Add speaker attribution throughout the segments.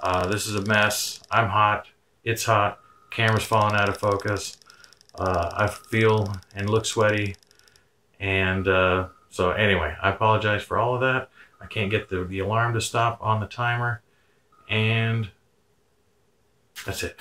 Speaker 1: Uh, this is a mess. I'm hot. It's hot. Camera's falling out of focus. Uh, I feel and look sweaty. And uh, so, anyway, I apologize for all of that. I can't get the, the alarm to stop on the timer. And that's it.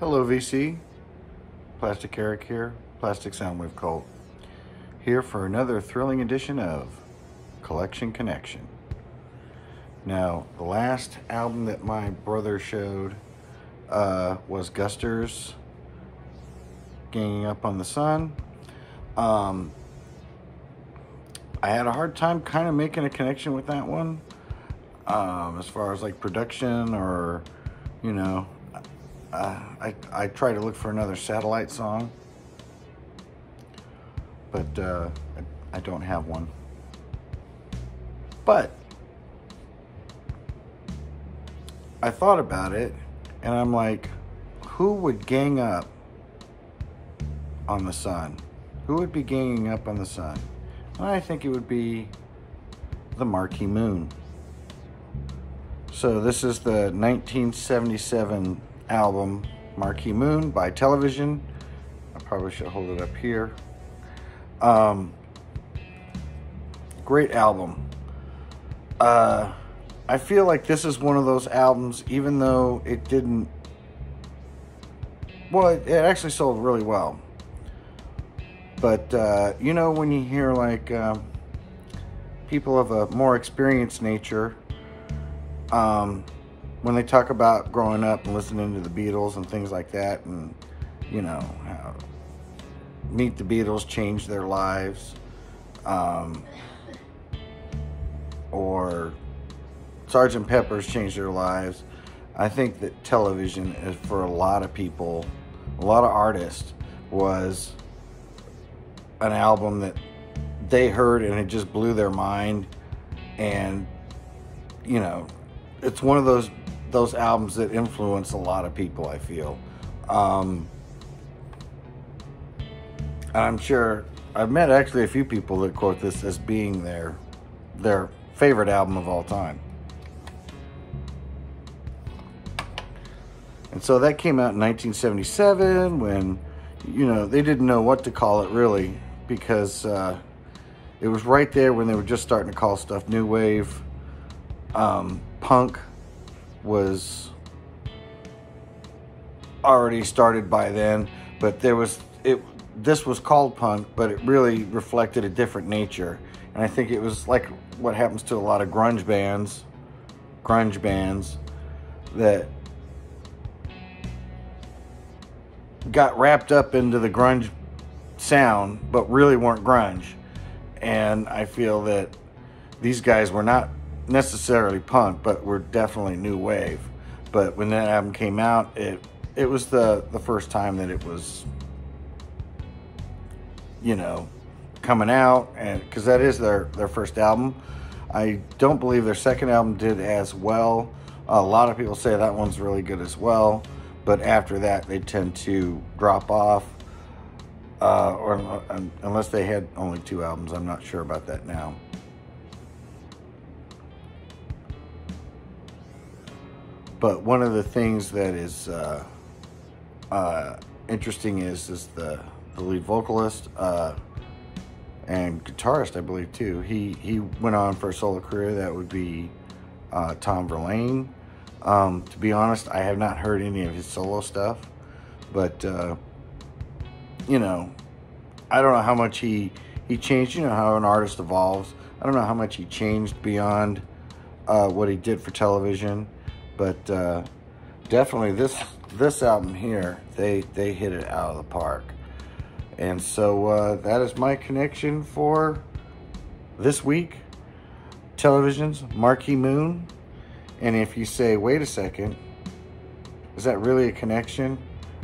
Speaker 2: Hello, VC. Plastic Eric here, Plastic Soundwave Cult. Here for another thrilling edition of Collection Connection. Now, the last album that my brother showed uh, was Guster's Ganging Up on the Sun. Um, I had a hard time kind of making a connection with that one um, as far as like production or, you know, uh, I, I try to look for another satellite song, but uh, I, I don't have one. But I thought about it, and I'm like, who would gang up on the sun? Who would be ganging up on the sun? And I think it would be the Marquee Moon. So this is the 1977 album Marquee Moon by Television. I probably should hold it up here. Um, great album. Uh, I feel like this is one of those albums, even though it didn't. Well, it, it actually sold really well. But, uh, you know, when you hear like um, people of a more experienced nature, um, when they talk about growing up and listening to the Beatles and things like that, and you know how Meet the Beatles changed their lives, um, or Sergeant Pepper's changed their lives. I think that television is for a lot of people, a lot of artists, was an album that they heard and it just blew their mind, and you know, it's one of those those albums that influence a lot of people. I feel. Um, I'm sure I've met actually a few people that quote this as being their their favorite album of all time. And so that came out in 1977 when you know they didn't know what to call it really because uh, it was right there when they were just starting to call stuff new wave, um, punk was already started by then, but there was it. This was called punk, but it really reflected a different nature, and I think it was like what happens to a lot of grunge bands, grunge bands, that got wrapped up into the grunge sound, but really weren't grunge. And I feel that these guys were not necessarily punk, but were definitely new wave. But when that album came out, it it was the the first time that it was, you know, coming out, and because that is their their first album. I don't believe their second album did as well. A lot of people say that one's really good as well, but after that they tend to drop off, uh, or uh, unless they had only two albums. I'm not sure about that now. But one of the things that is uh, uh, interesting is is the, the lead vocalist uh, and guitarist, I believe too. He he went on for a solo career. That would be uh, Tom Verlaine. Um, to be honest, I have not heard any of his solo stuff, but uh, you know, I don't know how much he he changed. You know how an artist evolves. I don't know how much he changed beyond uh, what he did for television but uh, definitely this this album here they they hit it out of the park. And so uh, that is my connection for this week. Television's marquee moon. And if you say wait a second is that really a connection?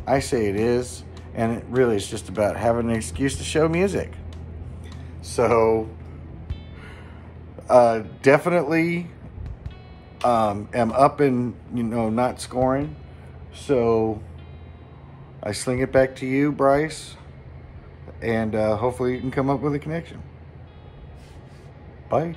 Speaker 2: I say it is. And it really is just about having an excuse to show music. So, uh, definitely um, am up and you know not scoring. So I sling it back to you, Bryce, and uh, hopefully you can come up with a connection. Bye.